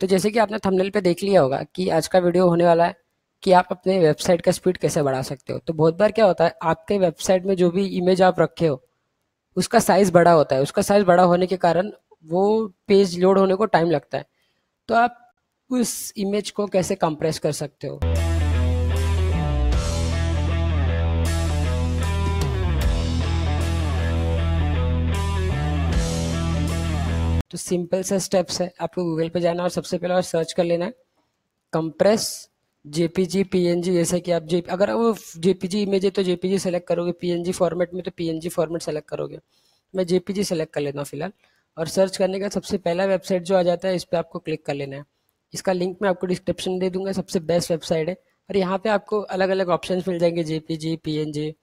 तो जैसे कि आपने थंबनेल पे देख लिया होगा कि आज का वीडियो होने वाला है कि आप अपने वेबसाइट का स्पीड कैसे बढ़ा सकते हो। तो बहुत बार क्या होता है, आपके वेबसाइट में जो भी इमेज आप रखे हो, उसका साइज़ बड़ा होता है। उसका साइज़ बड़ा होने के कारण वो पेज लोड होने को टाइम लगता है। तो आप उस इमेज को कैसे कंप्रेस कर सकते हो? तो सिंपल से स्टेप्स है। आपको गूगल पे जाना और सबसे पहले और सर्च कर लेना है। कंप्रेस जेपीजी पीएनजी जैसे कि आप जे अगर वो जेपीजी इमेज है तो जेपीजी सेलेक्ट करोगे। पीएनजी फॉर्मेट में तो पीएनजी फॉर्मेट सेलेक्ट करोगे। मैं जेपीजी सेलेक्ट कर लेता हूँ फ़िलहाल। और सर्च करने का सबसे पहला वेबसाइट जो आ जाता है, इस पर आपको क्लिक कर लेना है। इसका लिंक मैं आपको डिस्क्रिप्शन दे दूँगा। सबसे बेस्ट वेबसाइट है। और यहाँ पे आपको अलग अलग ऑप्शन मिल जाएँगे। जेपीजी पीएनजी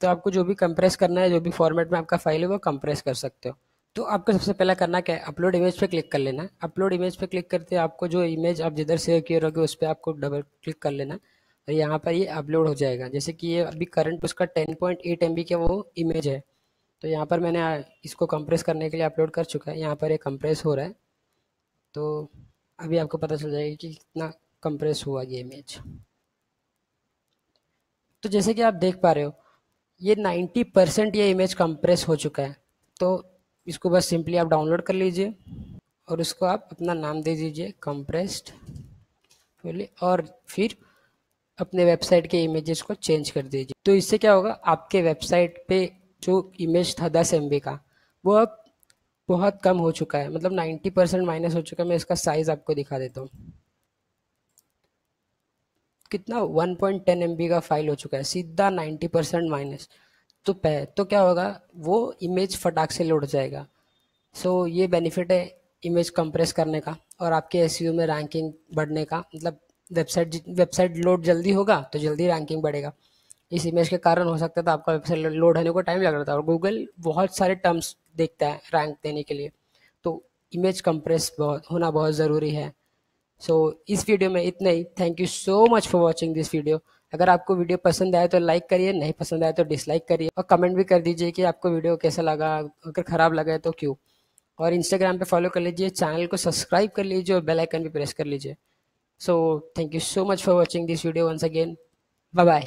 तो आपको जो भी कंप्रेस करना है, जो भी फॉर्मेट में आपका फ़ाइल है वो कंप्रेस कर सकते हो। तो आपको सबसे पहला करना क्या है? अपलोड इमेज पे क्लिक कर लेना। अपलोड इमेज पे क्लिक करते आपको जो इमेज आप जिधर सेव किए रहोगे उस पर आपको डबल क्लिक कर लेना। और यहाँ पर ये अपलोड हो जाएगा। जैसे कि ये अभी करंट उसका ten point eight M B का वो इमेज है। तो यहाँ पर मैंने इसको कंप्रेस करने के लिए अपलोड कर चुका है। यहाँ पर ये कंप्रेस हो रहा है। तो अभी आपको पता चल जाएगा कि कितना कंप्रेस हुआ ये इमेज तो जैसे कि आप देख पा रहे हो, ये 90 परसेंट ये इमेज कंप्रेस हो चुका है। तो इसको बस सिंपली आप डाउनलोड कर लीजिए और उसको आप अपना नाम दे दीजिए कंप्रेस्ड और फिर अपने वेबसाइट के इमेजेस को चेंज कर दीजिए। तो इससे क्या होगा, आपके वेबसाइट पे जो इमेज था दस एम का, वो अब बहुत कम हो चुका है मतलब 90 परसेंट माइनस हो चुका है। मैं इसका साइज़ आपको दिखा देता हूँ। कितना 1.10 पॉइंट का फ़ाइल हो चुका है, सीधा 90 परसेंट माइनस। तो पह तो क्या होगा? वो इमेज फटाक से लोड जाएगा। सो so, ये बेनिफिट है इमेज कंप्रेस करने का और आपके एस में रैंकिंग बढ़ने का। मतलब वेबसाइट वेबसाइट लोड जल्दी होगा तो जल्दी रैंकिंग बढ़ेगा। इस इमेज के कारण हो सकता था आपका वेबसाइट लोड होने को टाइम लग रहा था और गूगल बहुत सारे टर्म्स देखता है रैंक देने के लिए। तो इमेज कंप्रेस बहुत होना बहुत ज़रूरी है। सो so, इस वीडियो में इतना ही। Thank you so much for watching this video अगर आपको वीडियो पसंद आए तो लाइक करिए नहीं पसंद आया तो डिसलाइक करिए और कमेंट भी कर दीजिए कि आपको वीडियो कैसा लगा अगर ख़राब लगा तो क्यों। और इंस्टाग्राम पे फॉलो कर लीजिए चैनल को सब्सक्राइब कर लीजिए और बेल आइकन भी प्रेस कर लीजिए। So thank you so much for watching this video once again bye bye